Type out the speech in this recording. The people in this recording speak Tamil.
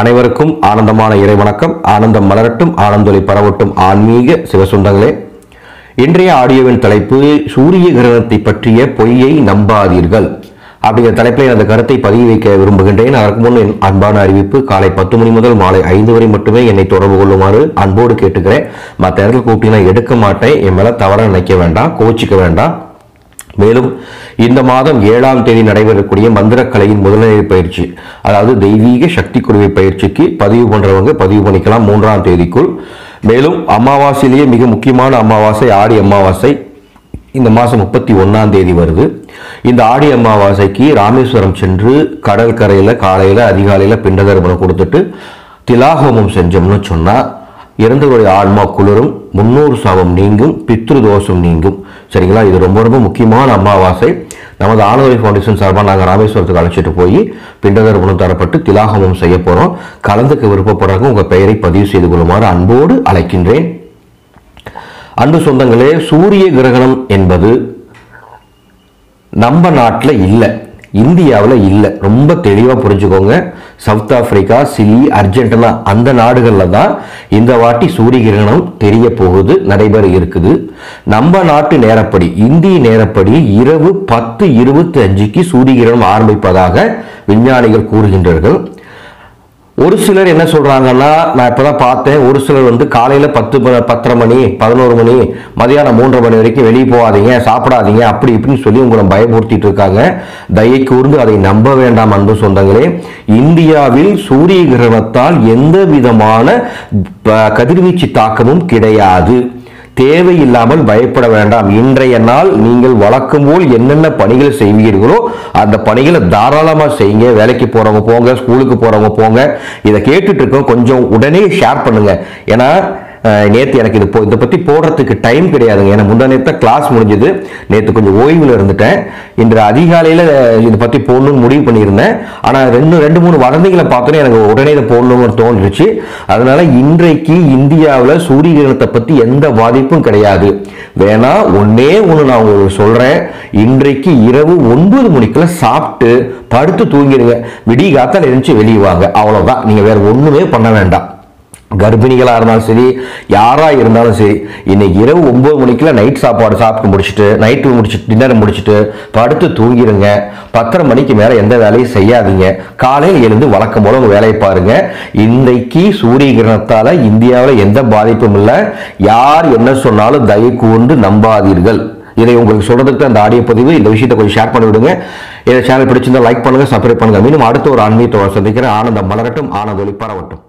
அனைவருக்கும் ஆனந்தமான இறை வணக்கம் ஆனந்தம் மலரட்டும் ஆனந்தொலி பரவட்டும். ஆன்மீக சிவசுந்தங்களே இன்றைய ஆடியோவின் தலைப்பு சூரிய கிரகணத்தை பற்றிய பொய்யை நம்பாதீர்கள். அப்படிங்கிற தலைப்பில் அந்த கருத்தை பதிவு வைக்க விரும்புகின்றேன். அதற்கு முன் என் அன்பான அறிவிப்பு காலை பத்து மணி முதல் மாலை ஐந்து வரை மட்டுமே என்னை தொடர்பு கொள்ளுமாறு அன்போடு கேட்டுக்கிறேன். மற்ற இடத்துல கூப்பிட்டீங்கன்னா எடுக்க மாட்டேன். என் மேல தவற நினைக்க வேண்டாம் கோச்சிக்க வேண்டாம். மேலும் இந்த மாதம் ஏழாம் தேதி நடைபெறக்கூடிய மந்திரக்கலையின் முதல்நிலை பயிற்சி அதாவது தெய்வீக சக்தி குழுவை பயிற்சிக்கு பதிவு பண்ணுறவங்க பதிவு பண்ணிக்கலாம் மூன்றாம் தேதிக்குள். மேலும் அமாவாசையிலேயே மிக முக்கியமான அமாவாசை ஆடி அமாவாசை இந்த மாதம் முப்பத்தி ஒன்றாம் தேதி வருது. இந்த ஆடி அமாவாசைக்கு ராமேஸ்வரம் சென்று கடற்கரையில் காலையில் அதிகாலையில் பிண்டதர்பணம் கொடுத்துட்டு திலாகோமம் செஞ்சோம்னு சொன்னால் இறந்தவருடைய ஆன்மா குளிரும் முன்னூறு சாபம் நீங்கும் பித்ரு தோஷம் நீங்கும். சரிங்களா? இது ரொம்ப ரொம்ப முக்கியமான அமாவாசை. நமது ஆனவரி ஃபவுண்டேஷன் சார்பாக நாங்கள் ராமேஸ்வரத்துக்கு அழைச்சிட்டு போய் பிண்டதர்ப்பணம் தரப்பட்டு திலாகமம் செய்ய போகிறோம் கலந்துக்க விருப்பப்படுறவங்க உங்கள் பெயரை பதிவு செய்து கொள்ளுமாறு அன்போடு அழைக்கின்றேன். அன்பு சொந்தங்களே சூரிய கிரகணம் என்பது நம்ம நாட்டில் இல்லை. இந்தியாவில் இல்லை. ரொம்ப தெளிவாக புரிஞ்சுக்கோங்க. சவுத் ஆப்பிரிக்கா சிலி அர்ஜென்டினா அந்த நாடுகளில் தான் இந்த வாட்டி சூரிய கிரகணம் தெரிய போகுது நடைபெற இருக்குது. நம்ம நாட்டு நேரப்படி இந்திய நேரப்படி இரவு பத்து இருபத்தி அஞ்சுக்கு சூரிய கிரகணம் ஆரம்பிப்பதாக விஞ்ஞானிகள் கூறுகின்றார்கள். ஒரு சிலர் என்ன சொல்கிறாங்கன்னா நான் இப்போ தான் பார்த்தேன் ஒரு சிலர் வந்து காலையில் பத்து பத்தரை மணி பதினோரு மணி மதியானம் மூன்றரை மணி வரைக்கும் வெளியே போகாதீங்க சாப்பிடாதீங்க அப்படி இப்படின்னு சொல்லி உங்களை பயமுறுத்திட்டு இருக்காங்க. தயை கூர்ந்து அதை நம்ப வேண்டாம் அன்பு சொந்தங்களே. இந்தியாவில் சூரிய கிரகணத்தால் எந்த விதமான ப- கதிர்வீச்சு தாக்கமும் கிடையாது. தேவையில்லாமல் பயப்பட வேண்டாம். இன்றைய நாள் நீங்கள் வழக்கம் போல் என்னென்ன பணிகள் செய்வீர்களோ அந்த பணிகளை தாராளமாக செய்யுங்க. வேலைக்கு போகிறவங்க போங்க ஸ்கூலுக்கு போகிறவங்க போங்க. இதை கேட்டுட்டு இருக்கோம். கொஞ்சம் உடனே ஷேர் பண்ணுங்க. ஏன்னா நேற்று எனக்கு இது போ- இதை பற்றி போடுறதுக்கு டைம் கிடையாதுங்க. ஏன்னா முந்தா நேரத்தில் கிளாஸ் முடிஞ்சது. நேற்று கொஞ்சம் ஓய்வில் இருந்துட்டேன். இன்று அதிகாலையில் இதை பற்றி போடணும்னு முடிவு பண்ணியிருந்தேன். ஆனால் ரெண்டு ரெண்டு மூணு வதந்திகளை பார்த்தோன்னே எனக்கு உடனே இதை போடணும்னு தோன்றுச்சு. அதனால் இன்றைக்கு இந்தியாவில் சூரிய கிரகணத்தை பற்றி எந்த பாதிப்பும் கிடையாது. வேணா ஒன்னே ஒன்று நான் உங்களுக்கு சொல்கிறேன் இன்றைக்கு இரவு ஒன்பது மணிக்குள்ள சாப்பிட்டு படுத்து தூங்கிடுங்க. விடிய காத்தால எழுந்துச்சு வெளியே வாங்க. அவ்வளோதான் நீங்கள் வேறு ஒன்றுமே பண்ண வேண்டாம். கர்ப்பிணிகளாக இருந்தாலும் சரி யாராக இருந்தாலும் சரி இன்னைக்கு இரவு ஒம்பது மணிக்கில் நைட் சாப்பாடு சாப்பிட்டு முடிச்சுட்டு நைட்டு முடிச்சுட்டு டின்னர் முடிச்சுட்டு படுத்து தூங்கிடுங்க பத்தரை மணிக்கு மேலே எந்த வேலையும் செய்யாதீங்க. காலையில் எழுந்து வழக்கம் போல உங்கள் வேலையை பாருங்க. இன்றைக்கு சூரிய கிரணத்தால் இந்தியாவில் எந்த பாதிப்பும் இல்லை. யார் என்ன சொன்னாலும் தயவு கூர்ந்து நம்பாதீர்கள். இதை உங்களுக்கு சொல்கிறதுக்கு அந்த ஆடியோ பதிவு. இந்த விஷயத்தை கொஞ்சம் ஷேர் பண்ணி விடுங்க இந்த சேனல் பிடிச்சிருந்தா லைக் பண்ணுங்கள் சப்ஸ்கிரைப் பண்ணுங்க. மீண்டும் அடுத்த ஒரு ஆன்மீகத்தோட சந்திக்கிறேன். ஆனந்தம் மலரட்டும் ஆனந்த ஒளி பரவட்டும்.